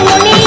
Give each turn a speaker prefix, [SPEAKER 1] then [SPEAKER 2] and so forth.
[SPEAKER 1] मुनि